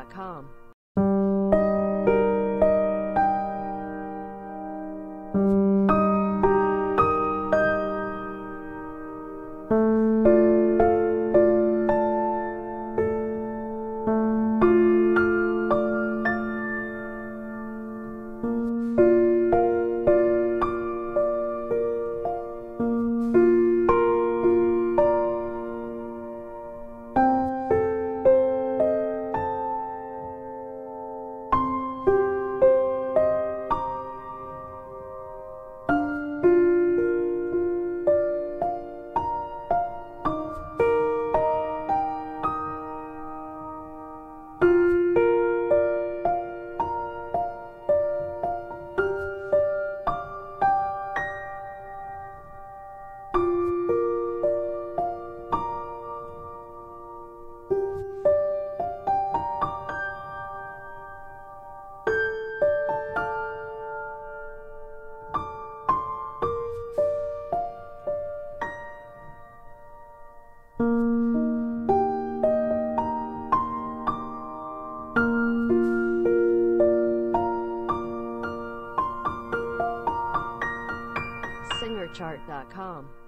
Indeed.com Chart.com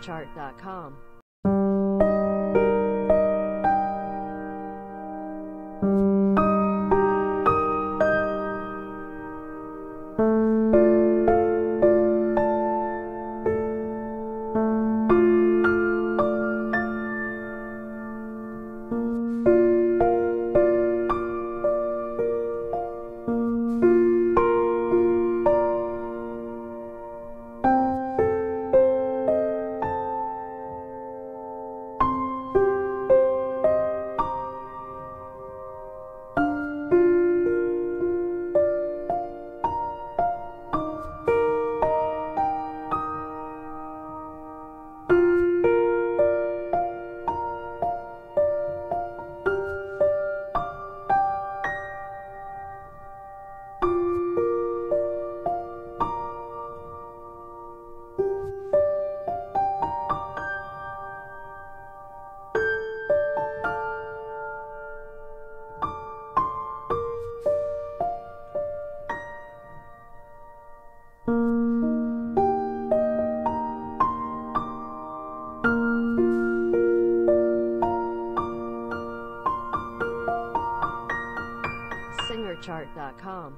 SingerChart.com. chart.com.